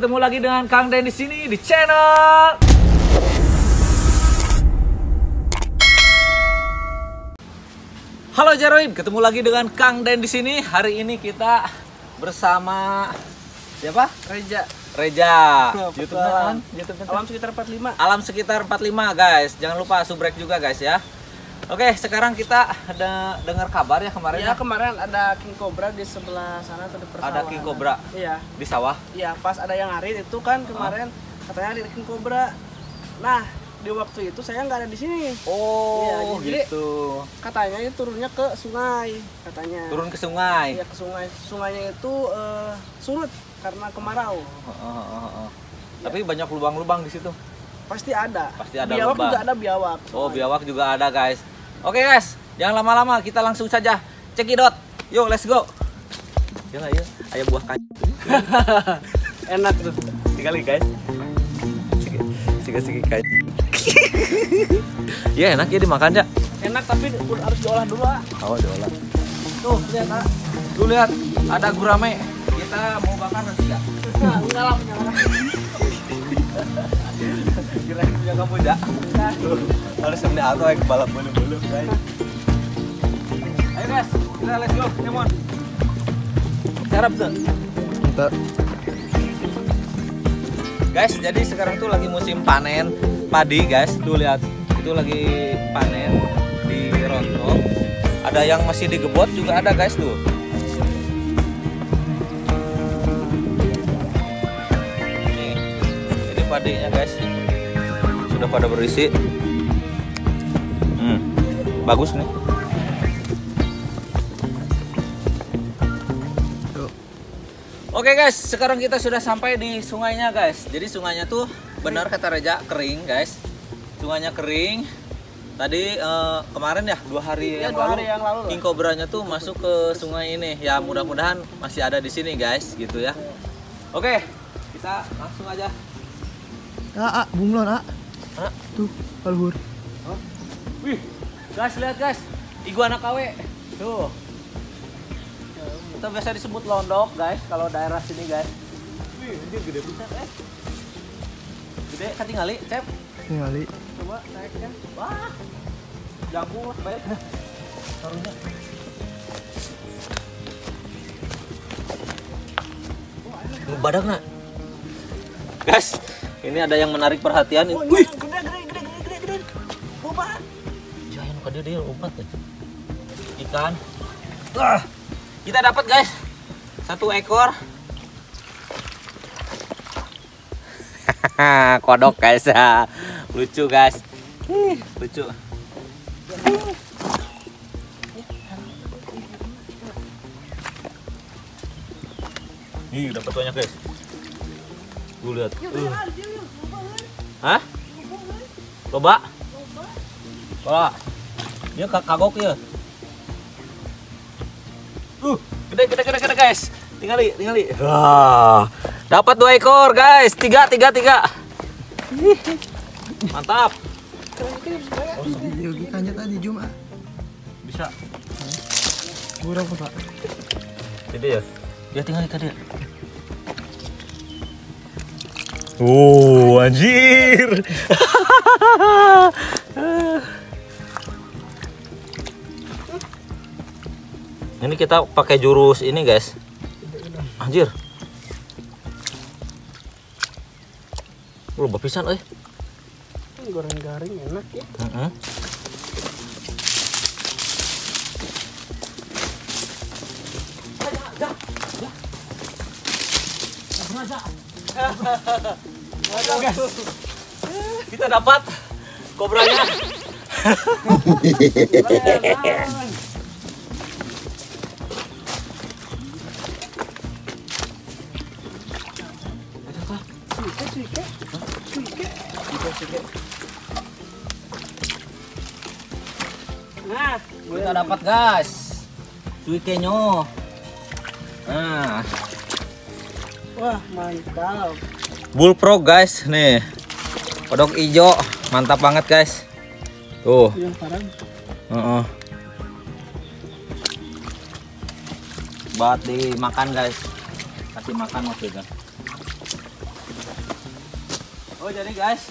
ketemu lagi dengan Kang Den di sini di channel. Halo Jaroid, ketemu lagi dengan Kang Den di sini. Hari ini kita bersama siapa? Reja Reja. YouTube betul. YouTube Alam sekitar 45 Alam sekitar 45 guys. Jangan lupa subrek juga guys ya. Oke, sekarang kita ada dengar kabar ya kemarin Ya ya. kemarin ada King Cobra di sebelah sana tuh di persawahan Ada King Cobra Iya di sawah. Iya pas ada yang ngarit itu kan kemarin katanya ada King Cobra Nah di waktu itu saya nggak ada di sini Oh, Iya, jadi- gitu. Katanya itu turunnya ke sungai katanya Turun ke sungai. Iya ke sungai Sungainya itu eh, surut karena kemarau Oh, oh, oh, oh. Tapi banyak lubang-lubang di situ. Pasti ada Pasti ada Biawak lubang. juga ada biawak Oh, biawak juga ada, guys. Oke, guys. Jangan lama-lama, kita langsung saja cekidot. Yuk, let's go. Ya nggak ya? Ayah buah kayu. Enak tuh Sekali, guys. Sigi-sigi kayu. ya enak ya dimakan ya. Enak tapi udah harus diolah dulu ah Oh, diolah. Tuh lihat ah Tuh lihat, ada gurame. Kita mau bakar nanti ya. Enggak lah orang Kirain punya kamu ya. Harus sebenarnya atau yang balap bulu-bulu, guys. Ayo, guys. Kita let's go. Come on. Carap tuh. Guys, jadi sekarang tuh lagi musim panen padi, guys. Tuh lihat, itu lagi panen di rontok. Ada yang masih digebot juga ada, guys tuh. Ini padinya, guys. Sudah pada berisi. Hmm, bagus nih. Oke guys, sekarang kita sudah sampai di sungainya guys. Jadi sungainya tuh benar kata Reja kering guys. Sungainya kering. Tadi eh, kemarin ya dua hari Iya, yang dua lalu, hari yang lalu king cobranya tuh masuk ke sungai ini. Ya mudah-mudahan masih ada di sini guys, gitu ya. Oke, kita langsung aja. Ah, ah, bunglon, ah. Hah? Tuh, kaluhur. Wih, guys lihat guys, iguana KW. Tuh. Kita biasa disebut londok guys, kalau daerah sini guys. Wih, dia gede pisan eh. Gede katingali, cep. Tinggali. Coba naikkan Wah. Lah baik. Taruhnya. Badak nak. Guys, ini ada yang menarik perhatian. Oh, Wih, Lupa dia lompat ya. Ikan. Wah, kita dapat guys. Satu ekor. Kodok guys. Lucu guys. Ih, Lucu. Nih dapat banyak guys. Gue lihat. Uh. Hah? Loba? Loba. Dia ka- kagok ya. Uh, gede gede gede gede guys. Tinggali, tinggali. Wah, dapat dua ekor guys. Tiga, tiga, tiga. Mantap. Yogi kanjat aja Juma. Bisa. Burung apa, Pak? Gede ya? Dia tinggal tadi. Oh, anjir. ini kita pakai jurus ini, guys. Anjir. Lu pisan euy. Goreng garing enak ya. Heeh. Kita dapat kobranya. dapat guys. Cuikenyo. Nah, wah mantap. bullfrog guys nih. Kodok ijo, mantap banget guys. Tuh, Yang parah. Heeh. Buat dimakan guys. Kasih makan maksudnya. Oh jadi guys,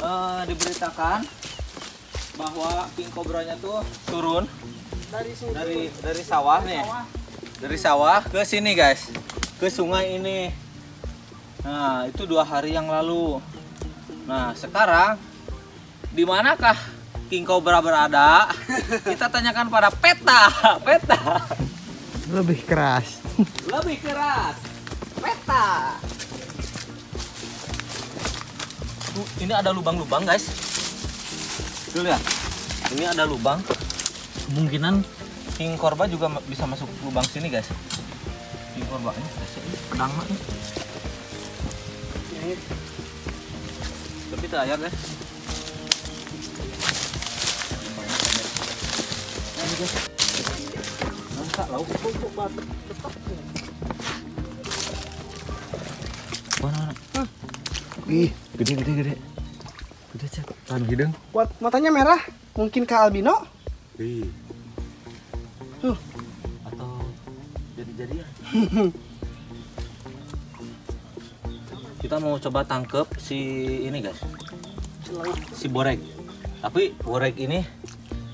eh, diberitakan bahwa king cobra-nya tuh turun Dari sini. dari dari sawah nih, dari sawah ke sini guys, ke sungai ini. Nah itu dua hari yang lalu. Nah sekarang di manakah king cobra berada? Kita tanyakan pada peta, peta Lebih keras. lebih keras, peta. Ini ada lubang-lubang guys. Tuh lihat, ini ada lubang. Kemungkinan king korba juga bisa masuk lubang sini guys. King korba ini kasih ini pedang mah ini. Tapi tak air guys. Ini guys. Nampak lauk kok kok batu tetap. Mana mana? Ih, Gede gede gede. Kan hidung. Buat matanya merah, mungkin ke albino. Ih. Tuh. Atau jadi-jadian. Kita mau coba tangkep si ini guys, si borek. Tapi borek ini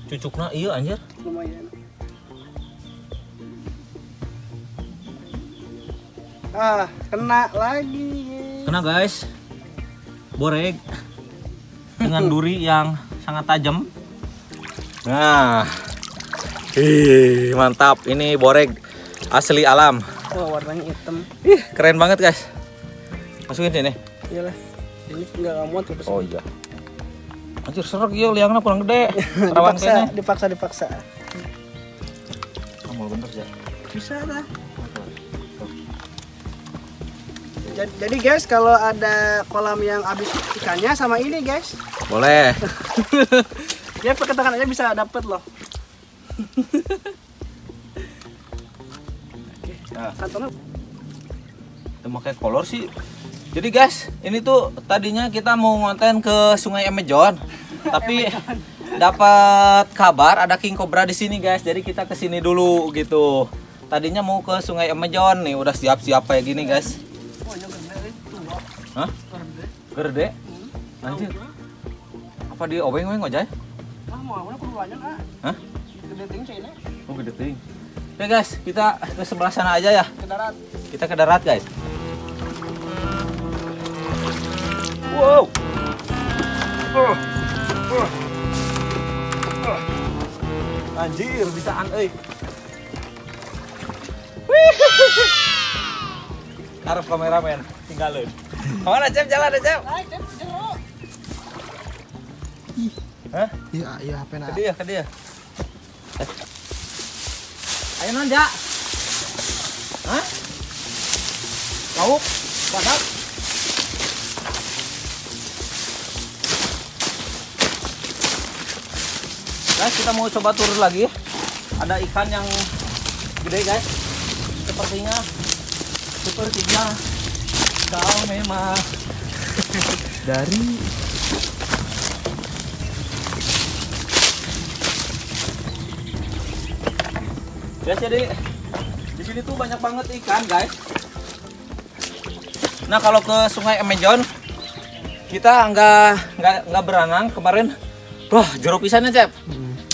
cucuknya iya anjir. lumayan. Ah, kena lagi. Kena guys. Borek dengan duri yang sangat tajam. Nah. Ih, mantap. Ini borek asli alam. Wah, warnanya hitam. Ih, keren banget guys. Masukin sini. Iyalah. Ini enggak muat terus. Oh iya. Anjir serak ya liangnya kurang gede. Dipaksa, kayaknya. dipaksa, dipaksa. Kamu bener ya. Bisa lah. Jadi, jadi guys, kalau ada kolam yang habis ikannya sama ini guys, Boleh. dia pakai tangan aja bisa dapet loh. Nah, Kantongnya kita pakai kolor sih. Jadi guys, ini tuh tadinya kita mau ngonten ke Sungai Emejon, tapi dapat kabar ada king cobra di sini guys. Jadi kita ke sini dulu gitu. Tadinya mau ke Sungai Emejon nih, udah siap-siap kayak gini guys. Hah? Gede. Gede? Anjir. Apa di obeng-obeng aja? Ah, mau aku kudu banyak ah. Hah? Gede tinggi ini Oh gede ting. Oke guys, kita ke sebelah sana aja ya. ke darat. Kita ke darat guys. Wow. Uh. Uh. Uh. Anjir, bisaan euy. Harap kameramen, tinggalin. Ke mana Cep? Jalan deh Cep. Hah? iya, iya, apa Ke nak? dia, ke dia. Eh. Ayo nonja. Hah? Lauk, badak. Guys, kita mau coba turun lagi. Ada ikan yang gede, guys. Sepertinya sepertinya kau memang Dari Guys, jadi di sini tuh banyak banget ikan, guys. Nah, kalau ke Sungai Emejon kita nggak nggak nggak berenang kemarin. Wah, jeruk pisannya, Cep.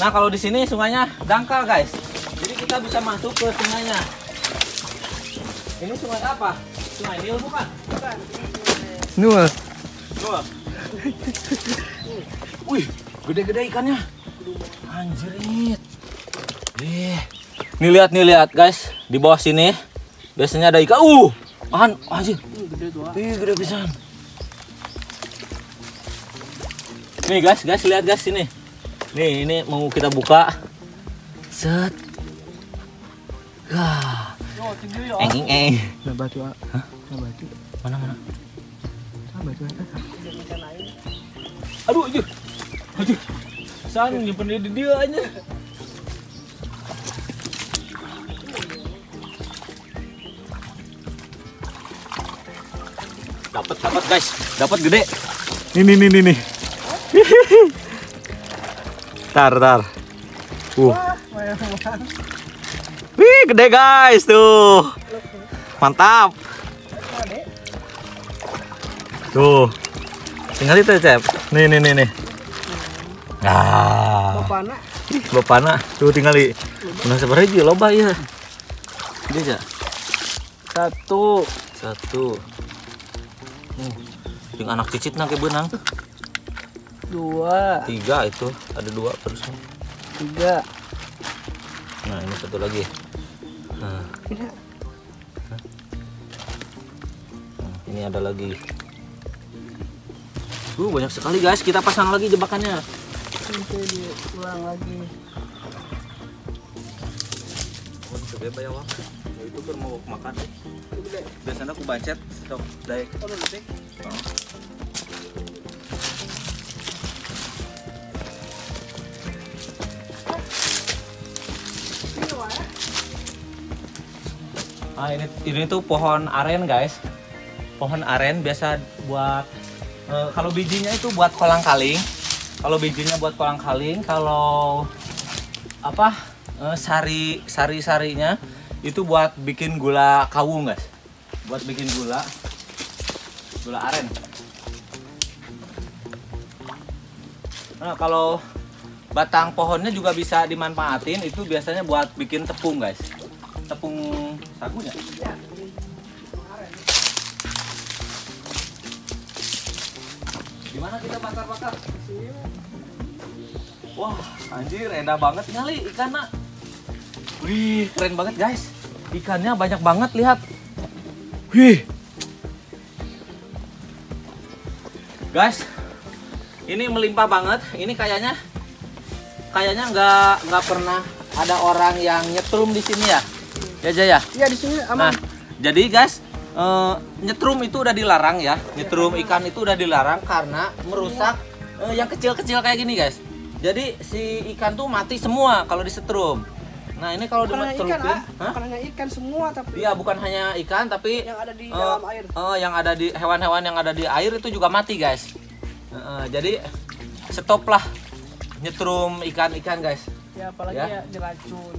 Nah, kalau di sini sungainya dangkal, guys. Jadi kita bisa masuk ke sungainya. Ini sungai apa? Sungai Nil bukan? Bukan. Nul. Coba. Wih, gede-gede ikannya. Anjrit. Nih. Nih lihat nih lihat guys, di bawah sini biasanya ada ikan. Uh, an anjir. Gede tuh. Ih, gede pisan. Nih guys, guys lihat guys sini. Nih, ini mau kita buka. Set. Wah, Yo, tinggi ya. eng eng eng. Nah batu, ah. Nah batu. Mana mana? Nah batu atas. ah. Aduh. Anjir. San nyimpen di dia aja. Dapat, dapat guys. Dapat gede. Ini nih nih nih. tar, tar. Uh. Wah, gede guys tuh. Mantap. Tuh. tinggal itu cep. Nih nih nih nih. Ah. Bapakna bapana tuh tinggal di nah sebenarnya juga loba ya dia aja satu, satu. Hmm. yang anak cicit nang ke benang. Dua, tiga itu. Ada dua terusnya tiga. nah ini satu lagi nah, Ini nah, ini ada lagi uh banyak sekali guys kita pasang lagi jebakannya nanti diulang lagi. Oh, gede bayar wak. Ya, itu kan mau makan. Biasanya aku bancet stok daek. Oh, Ah ini ini tuh pohon aren guys. Pohon aren biasa buat eh, kalau bijinya itu buat kolang kaling. Kalau bijinya buat kolang kaling, kalau apa eh, sari sari sarinya itu buat bikin gula kawung guys. Buat bikin gula gula aren. Nah kalau batang pohonnya juga bisa dimanfaatin itu biasanya buat bikin tepung guys. Tepung sagunya. Gimana kita bakar-bakar? Wah, anjir, enak banget nyali ikannya. Wih, keren banget guys. Ikannya banyak banget, lihat. Wih. Guys, ini melimpah banget. Ini kayaknya kayaknya nggak nggak pernah ada orang yang nyetrum di sini ya. Ya Jaya. Iya di sini Nah, aman. jadi guys, eh, nyetrum itu udah dilarang ya. Nyetrum ikan itu udah dilarang karena merusak eh, yang kecil-kecil kayak gini guys. Jadi si ikan tuh mati semua kalau disetrum. Nah ini kalau bukan hanya ikan, ah. Bukan hanya ikan semua tapi Iya bukan hanya ikan tapi yang ada di eh, dalam air. eh, yang ada di hewan-hewan yang ada di air itu juga mati guys. Eh, eh, jadi stoplah nyetrum ikan-ikan guys, Ya apalagi Ya. ya, diracun.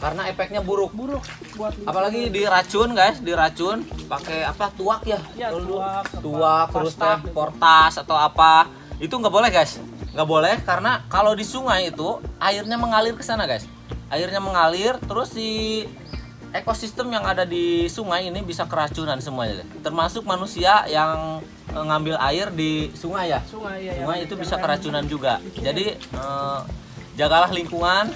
Karena efeknya buruk. Buruk buat apalagi diracun guys diracun. Pakai apa? Tuak ya? Ya, tuak, tuak terus teh portas atau apa. Itu nggak boleh guys. Nggak boleh karena kalau di sungai itu airnya mengalir ke sana guys. Airnya mengalir terus si ekosistem yang ada di sungai ini bisa keracunan semuanya termasuk manusia yang eh, ngambil air di sungai ya. Sungai ya. sungai yang- itu bisa keracunan juga. jadi eh, jagalah lingkungan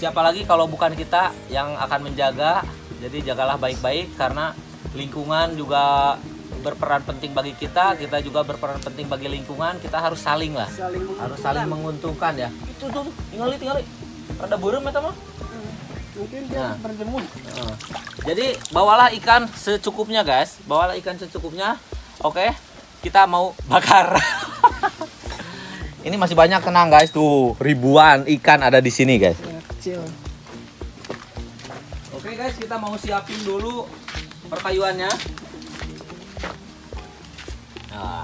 siapa lagi kalau bukan kita yang akan menjaga jadi jagalah baik-baik karena lingkungan juga berperan penting bagi kita kita juga berperan penting bagi lingkungan kita harus saling lah Saling harus saling menguntungkan ya itu tuh tinggali tinggali ada burung ya mah Mungkin dia Nah. berjemur. Heeh. Jadi bawalah ikan secukupnya guys, bawalah ikan secukupnya. Oke, kita mau bakar. Ini masih banyak tenang guys tuh ribuan ikan ada di sini guys. Kecil. Oke guys, kita mau siapin dulu perkayuannya. Nah,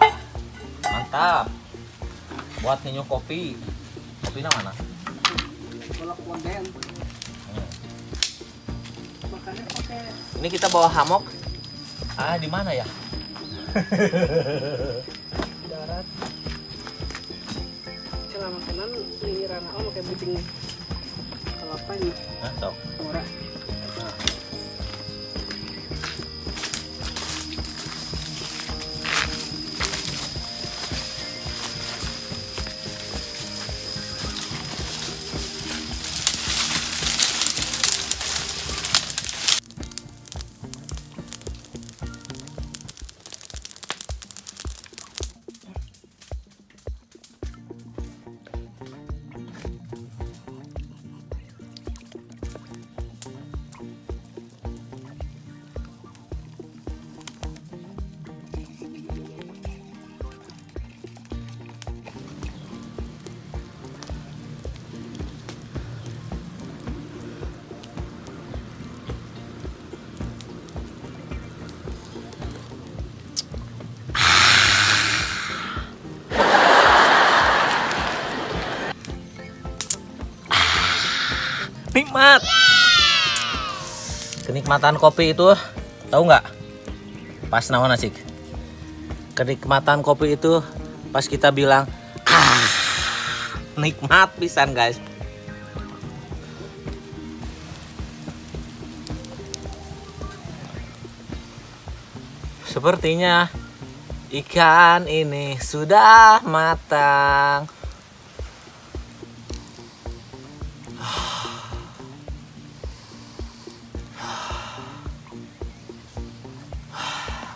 mantap. Buat nginyu kopi. Kopinya mana? Kolak konden. Makanya pakai Ini kita bawa hamok. Ah, di mana ya? darat. Celana kanan liliran oh pakai bucing kelapa ini Nah, sok. murah. Nikmat. Kenikmatan kopi itu tahu nggak? Pas naon asik? Kenikmatan kopi itu pas kita bilang ah nikmat pisan guys. Sepertinya ikan ini sudah matang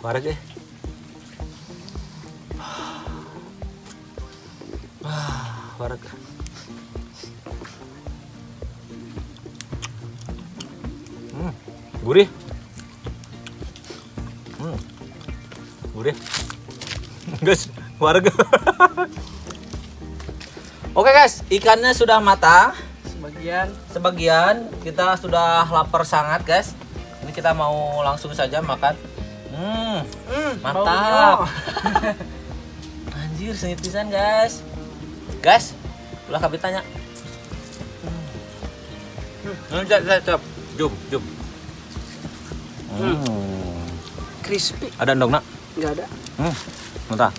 Warga Wah, warga. Hmm, gurih. Hmm, gurih. Guys, warga. Oke guys, ikannya sudah matang. Sebagian Sebagian kita sudah lapar sangat guys. Ini kita mau langsung saja makan. Hmm, hmm, Mantap. Anjir, sengit pisan, guys. Guys, ulah kabit tanya. Hmm, cep, cep, cep. Jum, jum. Hmm. crispy Ada endong nak? nggak ada Hmm. Mentah.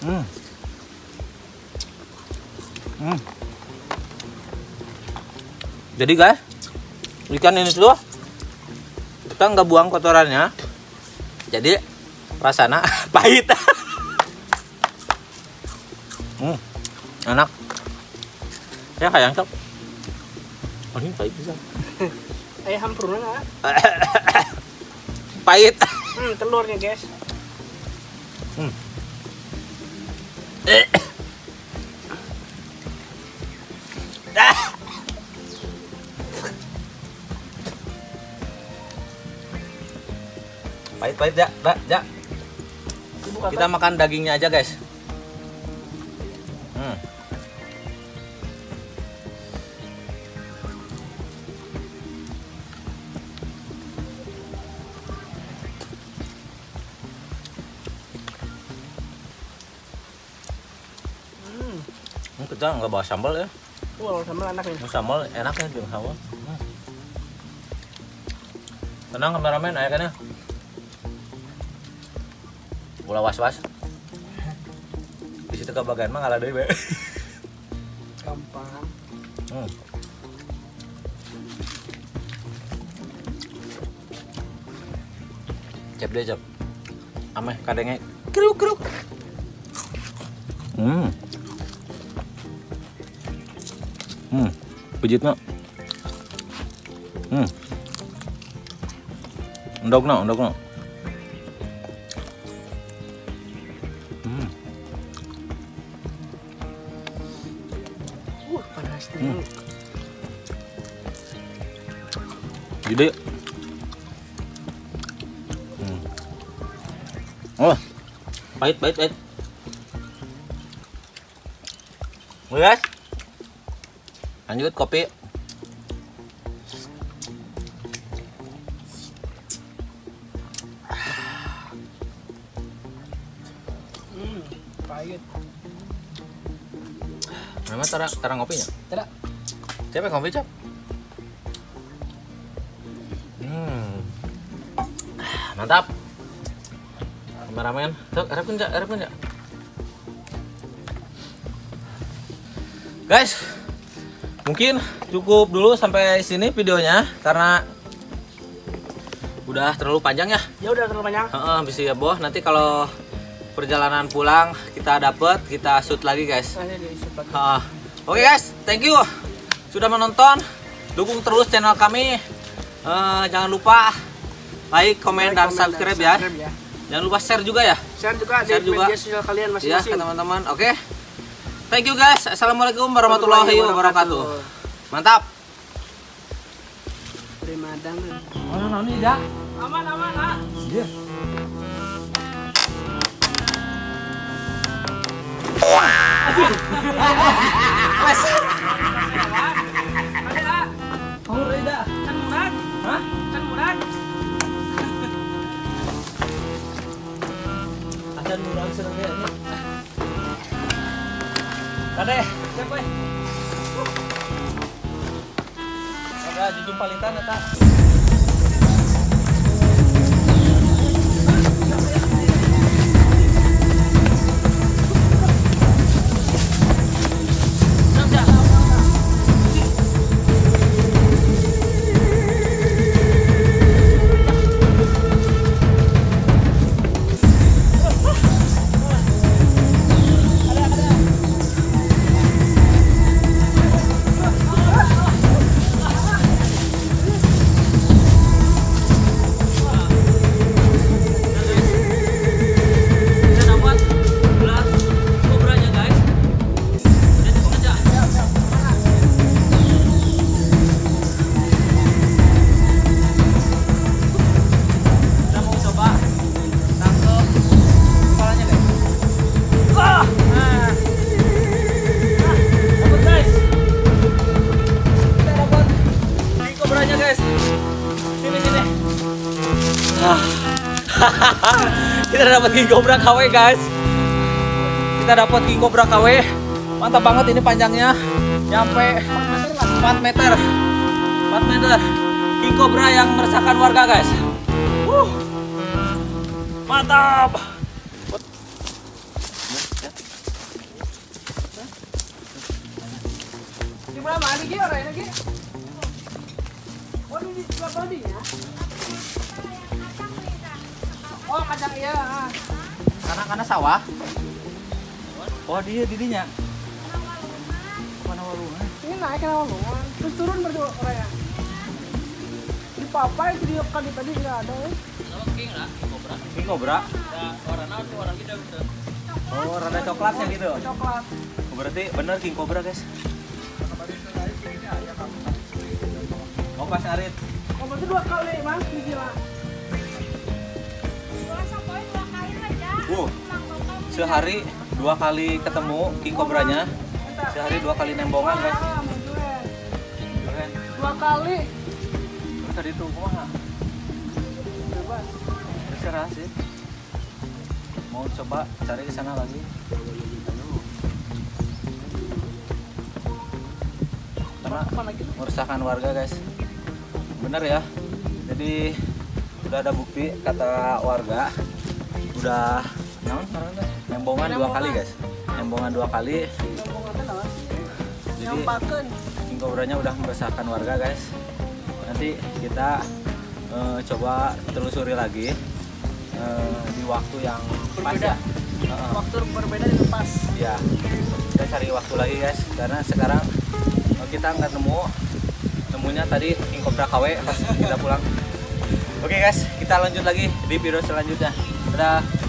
Hmm. Hmm. Jadi guys, ikan ini tuh kita nggak buang kotorannya. Jadi rasanya pahit. hmm. Enak. Ya kayak cok. Oh, ini pahit bisa. hampurnya nggak Pahit. hmm, telurnya guys Pahit, pahit, ya, ya, ya. Kita makan dagingnya aja, guys. Hmm. hmm. Ini kita nggak bawa sambal ya. Wah, sambal enak nih. Ini sambal enak ya sambal. Hmm. Tenang kameramen, ayo kan ya. Ulah was-was. Di situ kebagian mah ngalah deui, we. Gampang. Hmm. Cep deh cep. Ameh kadenge keruk keruk. Hmm. Hmm. Pijit nak. Hmm. Endog nak, pahit, pahit, pahit. Guys, lanjut kopi. Hmm, pahit. Memang tara, tara ngopinya. Tidak. Siapa yang ngopi cap? Hmm. Ah, Mantap. Kameramen, sok harapkan cak, harapkan cak. Guys, mungkin cukup dulu sampai sini videonya karena udah terlalu panjang ya. Ya udah terlalu banyak. Heeh, bisa ya boh. Nanti kalau perjalanan pulang kita dapet, kita shoot lagi guys. Ah, Oke guys, thank you sudah menonton. Dukung terus channel kami. Eh, jangan lupa like, komen, dan Comment subscribe ya. subscribe ya. Jangan lupa share juga ya. Share juga Share di juga. media sosial kalian Ya, masing-masing. teman-teman. Oke. Thank you guys. Assalamualaikum warahmatullahi wabarakatuh. Mantap. Terima kasih. Mana nani ya? Aman, aman, ah. Iya. Wes. Ada nurang seneng ya. Palitan eta. kita dapat king cobra KW guys. Kita dapat king cobra KW mantap banget ini panjangnya. Nyampe 4 meter. 4 meter. King cobra yang meresahkan warga guys. Wuh. mantap. Di mana mana Gi orangnya Gi? Oh di sebelah ya? Oh kacang iya. karena karena sawah oh dia didinya mana walungan Ini naik ke walungan, terus turun berdua orangnya. Di papai itu dia kali tadi nggak ada ya. king cobra oh rada coklatnya gitu Coklat. Oh, berarti bener king cobra guys oh pas arit Oh berarti dua kali mas gila. Uh, sehari dua kali ketemu king cobranya. Sehari dua kali nembongan keren Dua kali. Terus tadi tuh kumaha Bebas. terserah sih. Mau coba cari ke sana lagi. Karena meresahkan warga guys. Bener ya. Jadi udah ada bukti kata warga. Udah naon nembongan dua kali guys. Nembongan dua kali. Jadi cobranya udah meresahkan warga guys. Nanti kita eh, coba telusuri lagi eh, di waktu yang pas Berbeda. ya. Heeh. Waktu berbeda di lepas. ya kita cari waktu lagi guys. Karena sekarang eh, kita nggak nemu. Nemunya tadi king cobra KW pas kita pulang. Oke guys. Kita lanjut lagi di video selanjutnya. Dadah